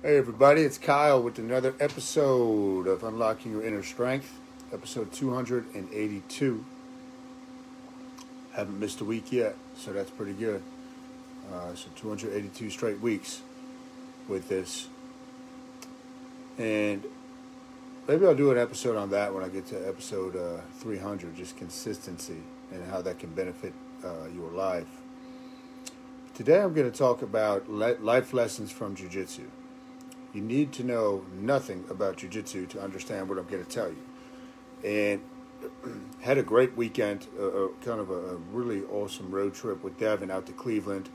Hey, everybody, it's Kyle with another episode of Unlocking Your Inner Strength, episode 282. Haven't missed a week yet, so that's pretty good. Uh, so, 282 straight weeks with this. And maybe I'll do an episode on that when I get to episode uh, 300, just consistency and how that can benefit uh, your life. Today, I'm going to talk about life lessons from Jiu Jitsu. You need to know nothing about Jiu Jitsu to understand what I'm going to tell you. And had a great weekend, uh, uh, kind of a, a, really awesome road trip with Devin out to Cleveland.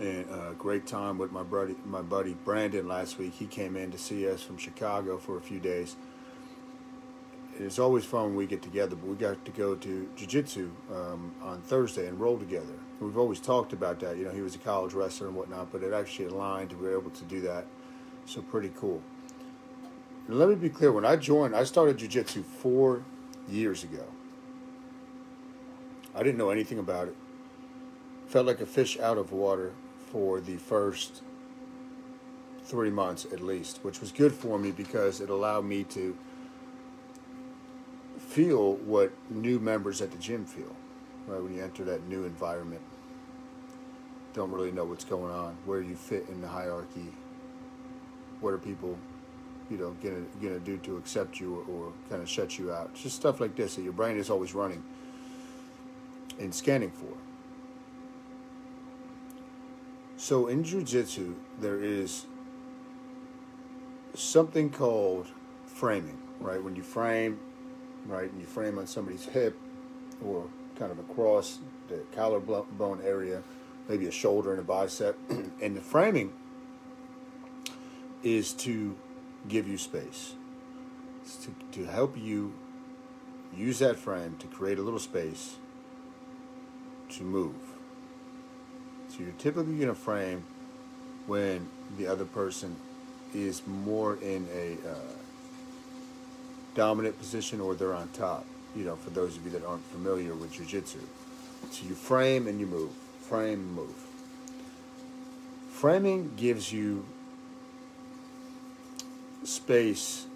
And a great time with my buddy, my buddy Brandon last week. He came in to see us from Chicago for a few days it's always fun when we get together, but we got to go to jiu-jitsu um, on Thursday and roll together. we've always talked about that. You know, he was a college wrestler and whatnot, but it actually aligned. We were able to do that. So pretty cool. And let me be clear. When I joined, I started jiu-jitsu four years ago. I didn't know anything about it. Felt like a fish out of water for the first three months at least, which was good for me because it allowed me to – feel what new members at the gym feel, right? When you enter that new environment, don't really know what's going on, where you fit in the hierarchy, what are people, you know, gonna gonna do to accept you or, or kind of shut you out? Just stuff like this that your brain is always running and scanning for. So in jiu-jitsu, there is something called framing, right? When you frame, right? And you frame on somebody's hip or kind of across the collarbone area, maybe a shoulder and a bicep. and the framing is to give you space, it's to, to help you use that frame to create a little space to move. So you're typically going to frame when the other person is more in a uh, dominant position or they're on top. You know, for those of you that aren't familiar with jiu-jitsu. So you frame and you move. Frame, move. Framing gives you space.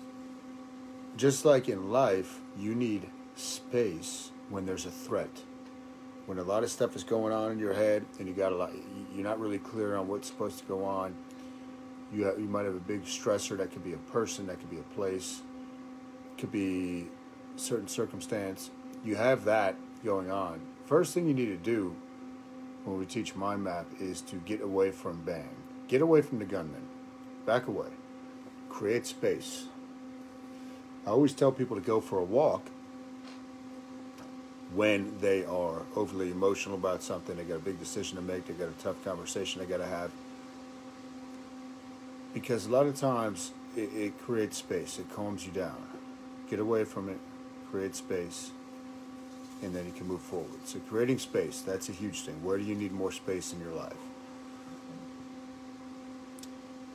Just like in life, you need space when there's a threat. When a lot of stuff is going on in your head and you got a lot, you're not really clear on what's supposed to go on. You, have, you might have a big stressor that could be a person, that could be a place, could be certain circumstance. You have that going on. First thing you need to do when we teach mind map is to get away from bang. Get away from the gunman. Back away. Create space. I always tell people to go for a walk when they are overly emotional about something, they got a big decision to make, they got a tough conversation they got to have. Because a lot of times it, it creates space, it calms you down get away from it, create space, and then you can move forward. So creating space, that's a huge thing. Where do you need more space in your life?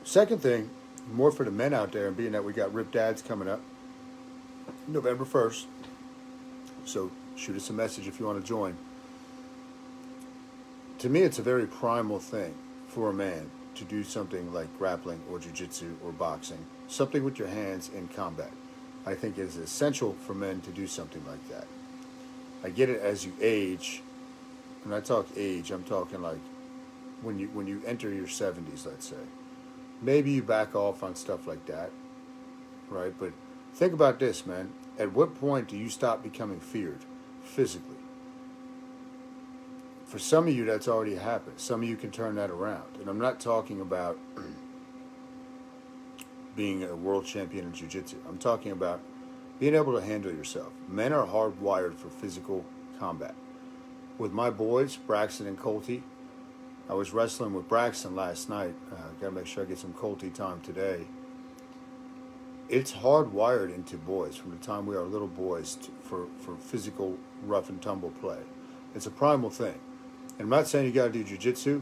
Second thing, more for the men out there, and being that we got Ripped Dads coming up November 1st. So shoot us a message if you want to join. To me, it's a very primal thing for a man to do something like grappling or jiu-jitsu or boxing, something with your hands in combat. I think it is essential for men to do something like that. I get it as you age. When I talk age, I'm talking like when you when you enter your 70s, let's say. Maybe you back off on stuff like that, right? But think about this, man. At what point do you stop becoming feared physically? For some of you, that's already happened. Some of you can turn that around. And I'm not talking about being a world champion in jiu-jitsu. I'm talking about being able to handle yourself. Men are hardwired for physical combat. With my boys, Braxton and Colty, I was wrestling with Braxton last night. Uh, gotta make sure I get some Colty time today. It's hardwired into boys from the time we are little boys to, for, for physical rough and tumble play. It's a primal thing. And I'm not saying you gotta do jujitsu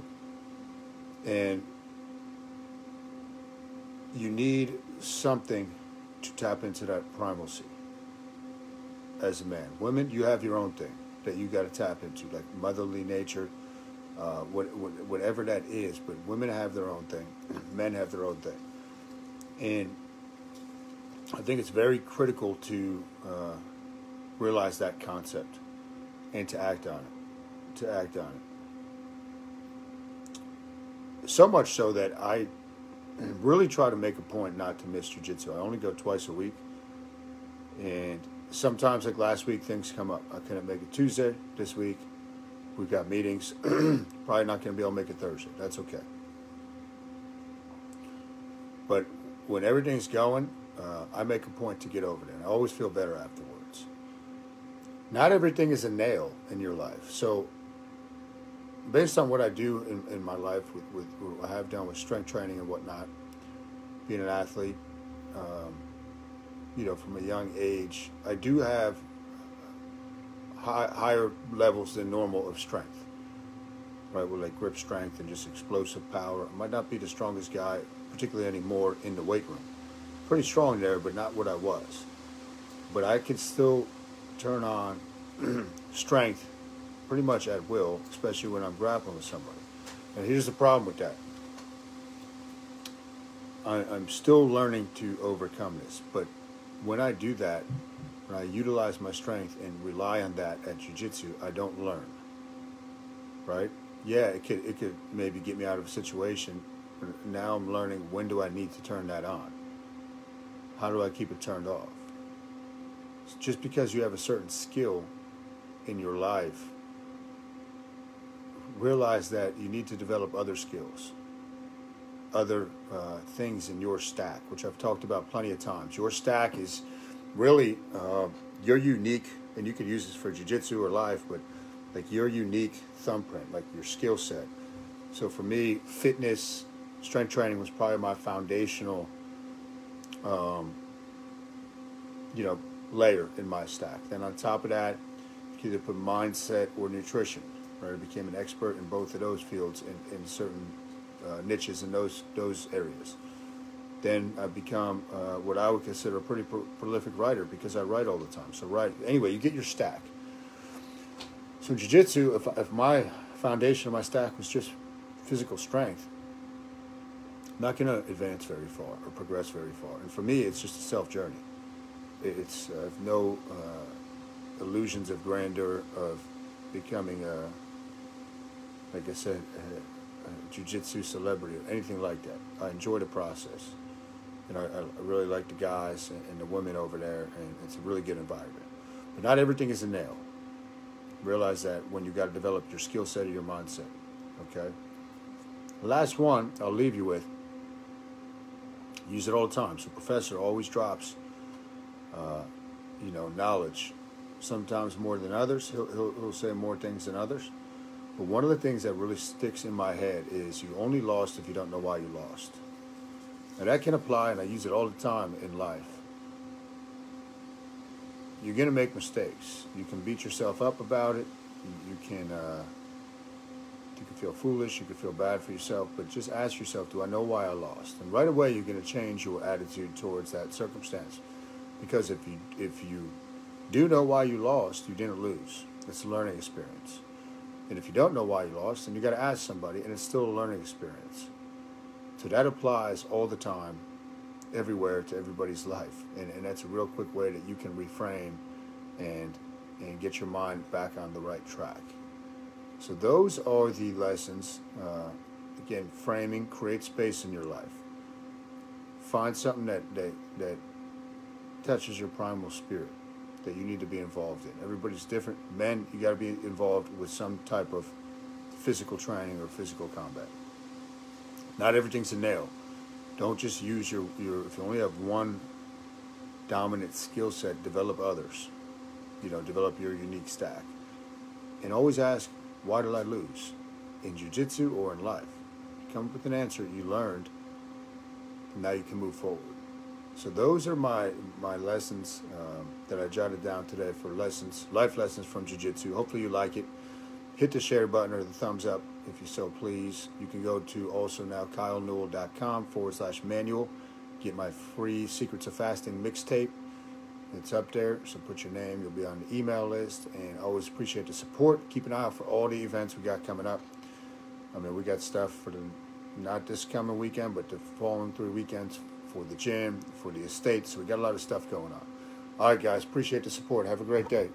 and you need something to tap into that primacy as a man. Women, you have your own thing that you got to tap into, like motherly nature, uh, what, what, whatever that is. But women have their own thing. Men have their own thing, and I think it's very critical to uh, realize that concept and to act on it. To act on it. So much so that I really try to make a point not to miss jujitsu. I only go twice a week, and sometimes, like last week, things come up. I couldn't make it Tuesday this week. We've got meetings. Probably not going to be able to make it Thursday. That's okay. But when everything's going, uh, I make a point to get over it. And I always feel better afterwards. Not everything is a nail in your life. So, based on what I do in, in my life, with, with what I have done with strength training and whatnot, being an athlete, um, you know, from a young age, I do have high, higher levels than normal of strength. Right, with like grip strength and just explosive power. I might not be the strongest guy, particularly anymore in the weight room. Pretty strong there, but not what I was. But I can still turn on strength pretty much at will, especially when I'm grappling with somebody. And here's the problem with that. I, I'm still learning to overcome this, but when I do that, when I utilize my strength and rely on that at jiu-jitsu, I don't learn. Right? Yeah, it could it could maybe get me out of a situation. Now I'm learning when do I need to turn that on? How do I keep it turned off? Just because you have a certain skill in your life, realize that you need to develop other skills, other uh, things in your stack, which I've talked about plenty of times. Your stack is really uh, your unique, and you could use this for jujitsu or life, but like your unique thumbprint, like your skill set. So for me, fitness, strength training was probably my foundational, um, you know, layer in my stack. Then on top of that, you could either put mindset or nutrition. I became an expert in both of those fields in, in certain uh, niches in those those areas then I've become uh, what I would consider a pretty pro- prolific writer because I write all the time. So write anyway. You get your stack. So jiu-jitsu, if, if my foundation of my stack was just physical strength, not going to advance very far or progress very far. And for me, it's just a self journey. It's uh, no uh, illusions of grandeur of becoming a, like I said, a, a jiu-jitsu celebrity or anything like that. I enjoy the process you know, I, I really like the guys and, and, the women over there, and it's a really good environment. But not everything is a nail. Realize that when you got to develop your skill set or your mindset. Okay. Last one I'll leave you with. Use it all the time. So professor always drops, uh, you know, knowledge. Sometimes more than others. He'll, he'll, he'll say more things than others. But one of the things that really sticks in my head is you only lost if you don't know why you lost. And that can apply, and I use it all the time in life. You're going to make mistakes. You can beat yourself up about it. You, can uh, you can feel foolish. You can feel bad for yourself. But just ask yourself, do I know why I lost? And right away, you're going to change your attitude towards that circumstance. Because if you if you do know why you lost, you didn't lose. It's a learning experience. And if you don't know why you lost, then you got to ask somebody, and it's still a learning experience. So that applies all the time, everywhere to everybody's life, and, and that's a real quick way that you can reframe and and get your mind back on the right track. So those are the lessons. Uh, again, framing, create space in your life. Find something that, that that touches your primal spirit that you need to be involved in. Everybody's different. Men, you got to be involved with some type of physical training or physical combat. Not everything's a nail. Don't just use your, your if you only have one dominant skill set, develop others. You know, develop your unique stack. And always ask, why did I lose? In jiu-jitsu or in life? Come up with an answer you learned, now you can move forward. So those are my my lessons um, that I jotted down today for lessons, life lessons from jiu-jitsu. Hopefully you like it. Hit the share button or the thumbs up if you so please. You can go to also now kylenewell.com forward slash manual. Get my free Secrets of Fasting mixtape. It's up there, so put your name. You'll be on the email list, and always appreciate the support. Keep an eye out for all the events we got coming up. I mean, we got stuff for the not this coming weekend, but the following three weekends for the gym, for the estate. So we got a lot of stuff going on. All right, guys, appreciate the support. Have a great day.